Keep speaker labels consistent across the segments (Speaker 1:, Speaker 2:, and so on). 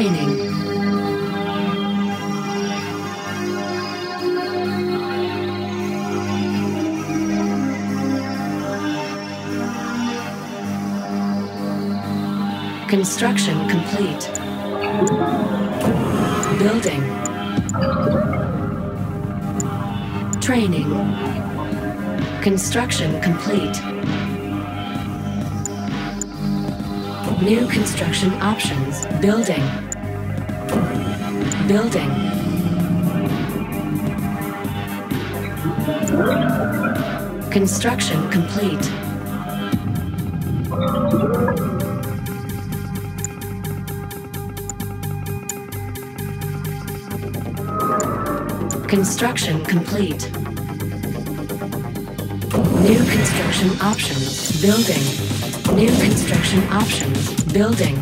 Speaker 1: Training. Construction complete. Building. Training. Construction complete. New construction options. Building. Building. Construction complete. Construction complete. New construction options. Building. New construction options. Building.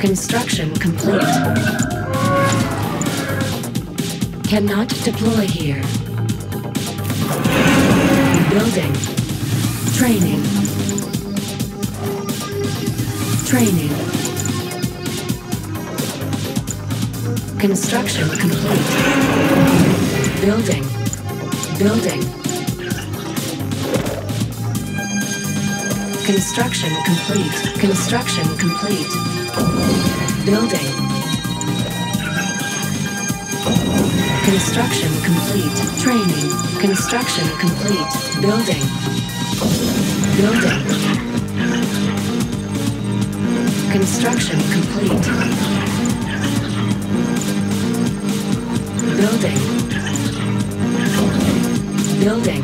Speaker 1: Construction complete. Cannot deploy here. Building. Training. Training. Construction complete. Building. Building. Construction complete. Construction complete. Building. Construction complete. Training. Construction complete. Building. Building. Construction complete. Building. Building.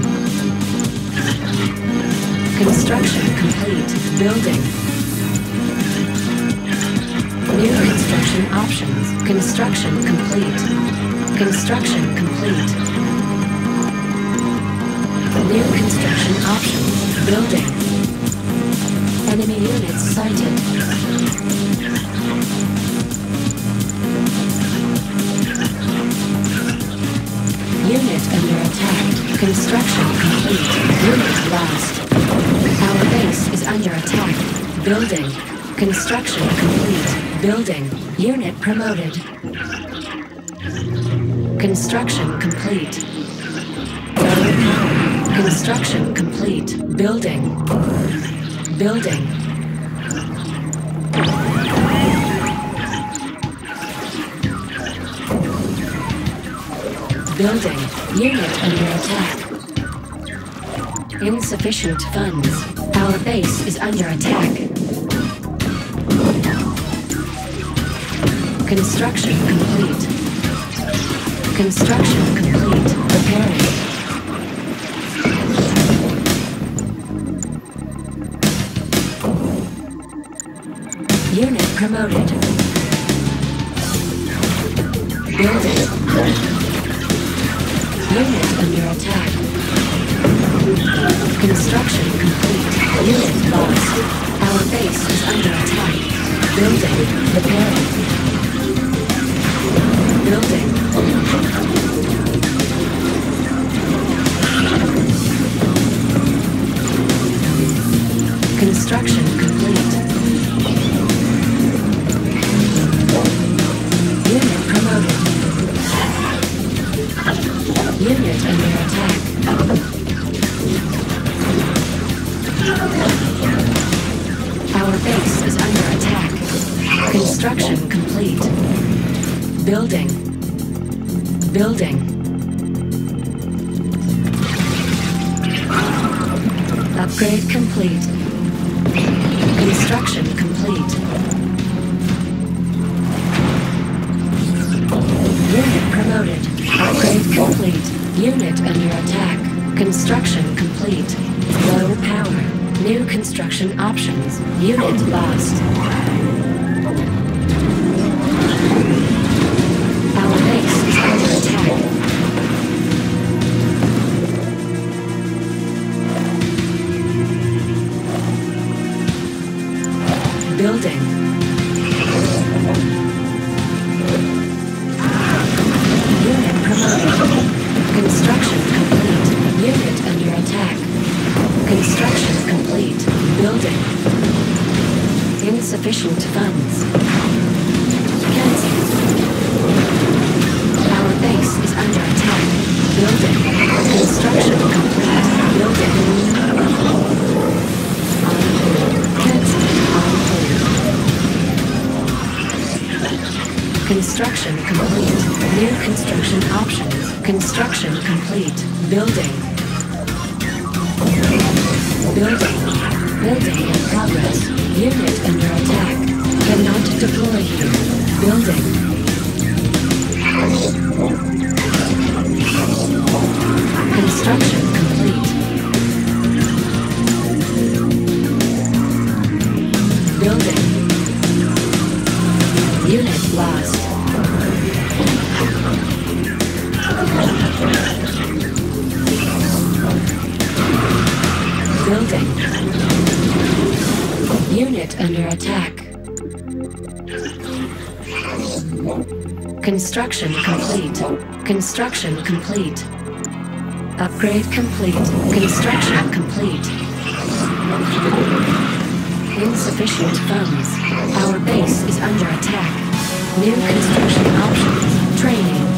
Speaker 1: Construction complete. Building. New construction options. Construction complete. Construction complete. New construction options. Building. Enemy units sighted. Unit under attack. Construction complete. Unit lost. Our base is under attack. Building. Construction complete. Building. Unit promoted. Construction complete. Construction complete. Building. Building. Building. Unit under attack. Insufficient funds. Our base is under attack. Construction complete. Construction complete. Repairing. Unit promoted. Building. Unit under attack. Construction complete. Unit lost. Our base is under attack. Building. Repairing. Our base is under attack. Construction complete. Building. Building. Upgrade complete. Construction complete. Unit promoted. Upgrade complete. Unit under attack. Construction complete. Low power. New construction options. Unit lost. Our base is under attack. Building. Construction complete. New construction options. Construction complete. Building. Building. Building in progress. Unit under attack. Cannot deploy here. Building. Construction complete. Building. Unit lost. Building. Unit under attack. Construction complete. Construction complete. Upgrade complete. Construction complete. Insufficient funds. Our base is under attack. New construction options. Training.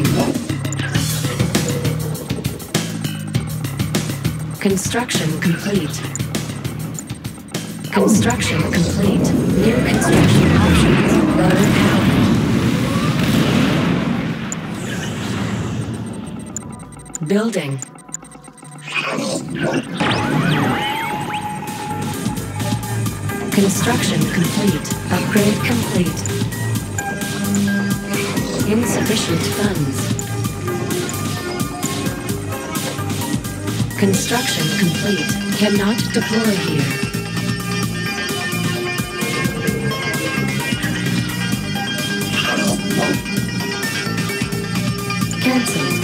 Speaker 1: Construction complete. Construction complete. New construction options. Building. Construction complete. Upgrade complete. Insufficient funds. Construction complete. Cannot deploy here. Cancelled.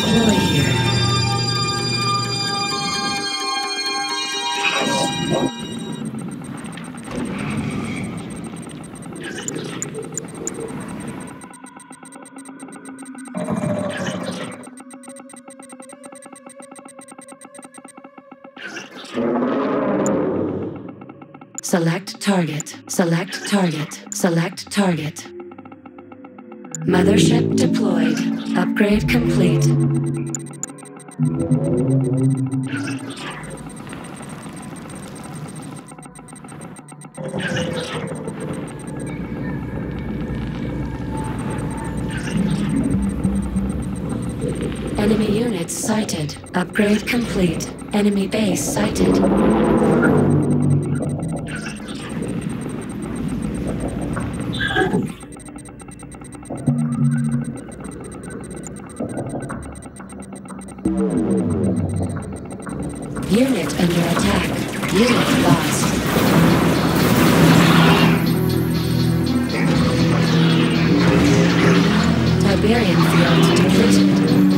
Speaker 1: Deploy here. Select target. Select target. Select target. Mothership deployed. Upgrade complete. Enemy units sighted. Upgrade complete. Enemy base sighted. Tiberium field depleted.